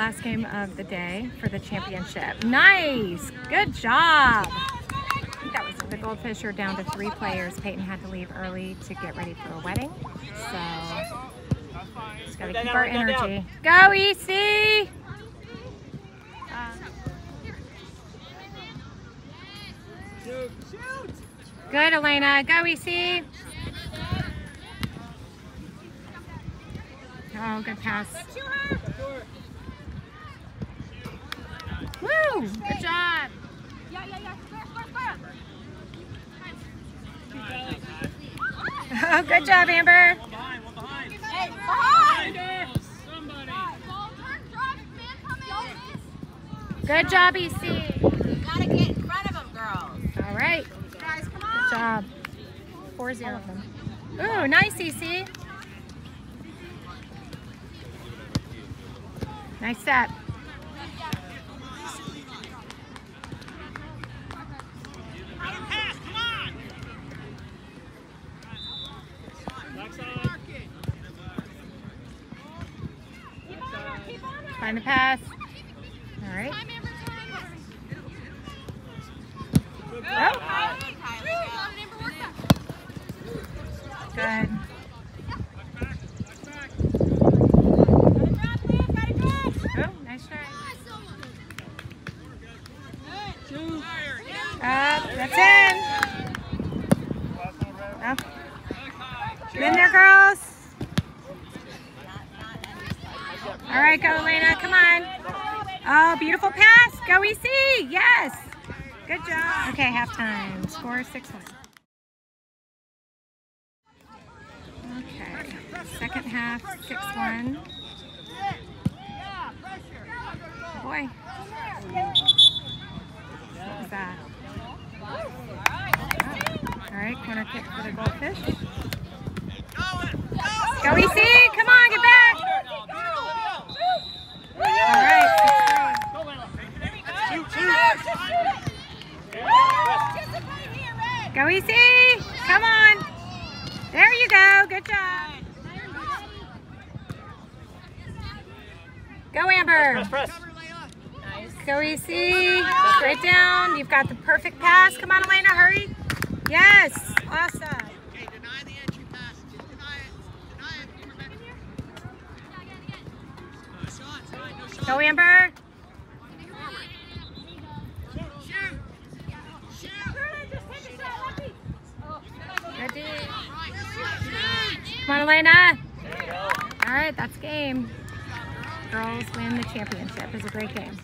last game of the day for the championship. Nice, good job. that was the Goldfish are down to three players. Peyton had to leave early to get ready for a wedding. So just gotta keep our energy. Go EC! Good, Elena. Go, EC. Oh, good pass. Woo! Good job. Yeah, yeah, yeah! Oh, good job, Amber. Hey, somebody. Good job, EC. Gotta get in front of them, girls. All right. Guys, come on. Good job. 4-0. Ooh, nice, EC. Nice set. Find the pass. All right. Oh, good. Oh, nice try. Up, that's in. Up. Get in there, girls. All right, go, Elena. Come on. Oh, beautiful pass. Go, EC. Yes. Good job. Okay, halftime. Score 6-1. Okay, second half, 6-1. Boy. What was that? All right, corner kick for the Goldfish. Go EC, come on, get back. All right, 6-3. Go EC, come on. There you go, good job. Go Amber. Go EC, straight down. You've got the perfect pass. Come on, Elena, hurry. Yes, awesome. Go Amber. Good D. Come on, Elena. All right, that's game. Girls win the championship. It's a great game.